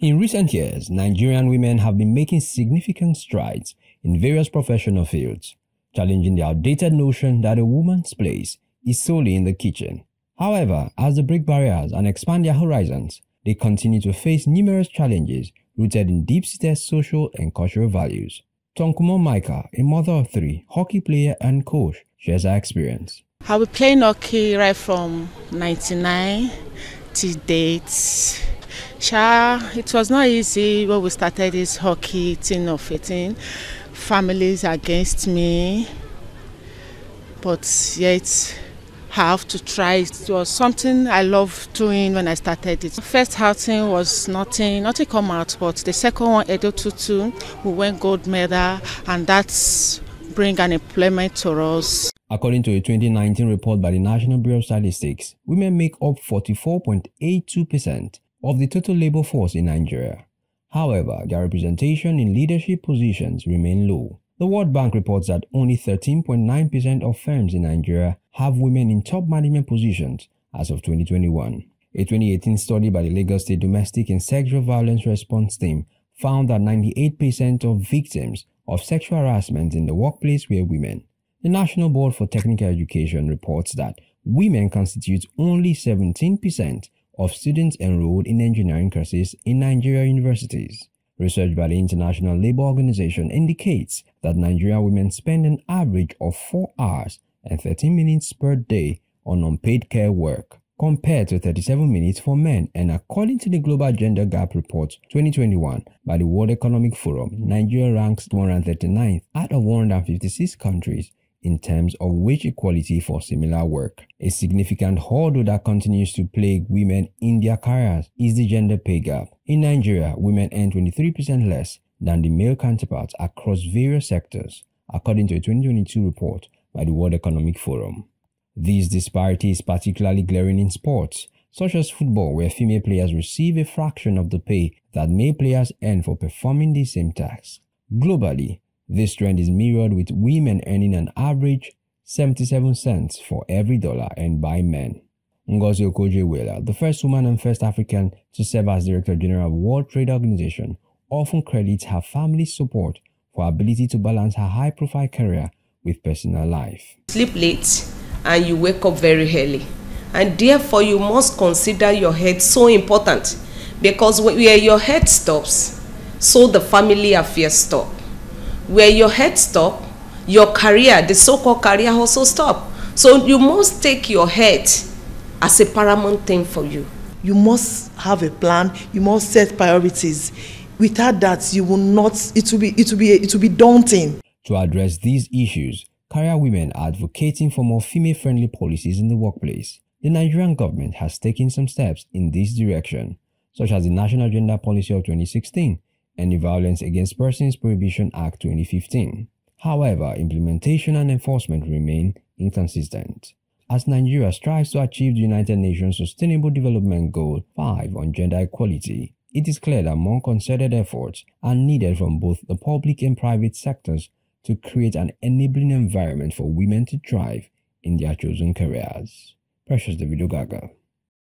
In recent years, Nigerian women have been making significant strides in various professional fields, challenging the outdated notion that a woman's place is solely in the kitchen. However, as they break barriers and expand their horizons, they continue to face numerous challenges rooted in deep-seated social and cultural values. Tonkumo Micah, a mother of three, hockey player and coach, shares her experience. I've been playing hockey right from 99 to date. Sure, it was not easy when we started this hockey thing of 18. Families against me, but yet I have to try. It was something I loved doing when I started it. First outing was nothing, nothing come out, but the second one, Edo Tutu, we went gold medal, and that's bring an employment to us. According to a 2019 report by the National Bureau of Statistics, women make up 44.82% of the total labor force in Nigeria. However, their representation in leadership positions remain low. The World Bank reports that only 13.9% of firms in Nigeria have women in top management positions as of 2021. A 2018 study by the Lagos State Domestic and Sexual Violence Response Team found that 98% of victims of sexual harassment in the workplace were women. The National Board for Technical Education reports that women constitute only 17% of students enrolled in engineering courses in Nigeria universities. Research by the International Labour Organization indicates that Nigerian women spend an average of 4 hours and 13 minutes per day on unpaid care work, compared to 37 minutes for men and according to the Global Gender Gap Report 2021 by the World Economic Forum, Nigeria ranks 139th out of 156 countries in terms of wage equality for similar work. A significant hurdle that continues to plague women in their careers is the gender pay gap. In Nigeria, women earn 23% less than the male counterparts across various sectors, according to a 2022 report by the World Economic Forum. This disparity is particularly glaring in sports, such as football, where female players receive a fraction of the pay that male players earn for performing the same tasks. Globally, this trend is mirrored with women earning an average 77 cents for every dollar earned by men. Ngozi Okonjo-Iweala, the first woman and first African to serve as Director General of World Trade Organization, often credits her family's support for her ability to balance her high-profile career with personal life. Sleep late and you wake up very early. And therefore, you must consider your head so important because where your head stops, so the family affairs stop where your head stop your career the so-called career also stop. So you must take your head as a paramount thing for you. You must have a plan you must set priorities. Without that you will not it will be it will be it will be daunting. To address these issues career women are advocating for more female-friendly policies in the workplace. The nigerian government has taken some steps in this direction such as the national gender policy of 2016 the Violence Against Persons Prohibition Act 2015. However, implementation and enforcement remain inconsistent. As Nigeria strives to achieve the United Nations Sustainable Development Goal 5 on gender equality, it is clear that more concerted efforts are needed from both the public and private sectors to create an enabling environment for women to thrive in their chosen careers. Precious Davido Gaga